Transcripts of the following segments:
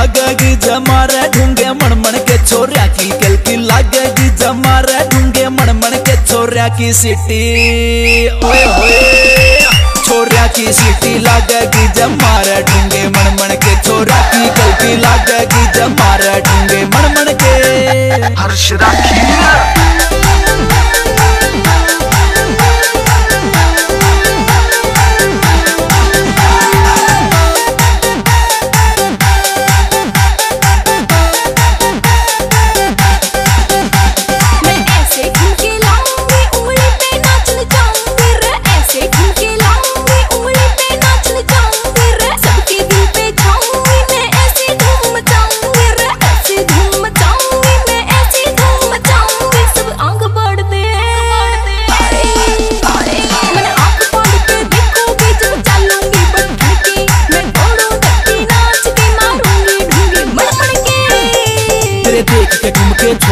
लागेगी जमार ढूँगे मण मण के छोरिया की कल की जमारे जमार ढूँगे मण मण के छोरिया की सिटी। छोरिया की सिटी लागेगी जमार ढूँगे मण मण के छोरिया की कल की लागेगी जमार ढूँगे मन मण के। हर्ष राखी।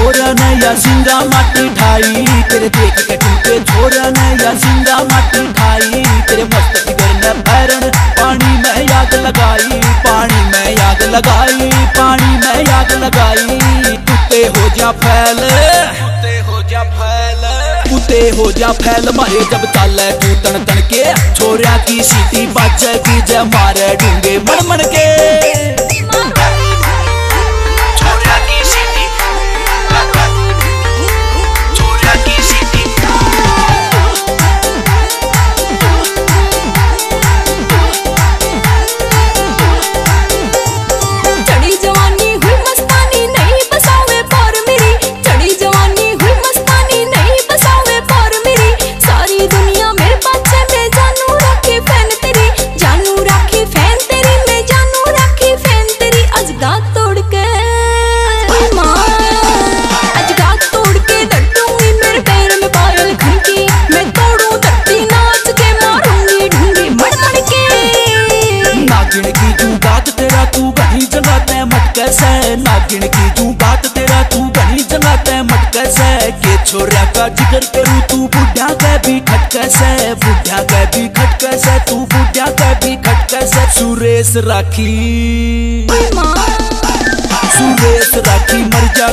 ठुमके छोरा ने या सिंगा माटी ठाई तेरे देख के ठुमके छोरा ने या सिंगा माटी ठाई तेरे मस्त फिगर पैरन पानी में आग लगाई। पानी में आग लगाई, पानी में आग लगाई। कुत्ते हो जा फैल। कुत्ते हो जा फैल। कुत्ते हो जा फैल। मारे जब चाले तू तन तन के। छोरा की सीटी बाजेगी जय मारे ढूँगे मन मन के। का ज़िक्र करूँ तू बुढ़ा का भी खटका से बुढ़ा का भी खटका से तू बुढ़ा का भी खटका से सुरेश राखी। सुरेश राखी मर जा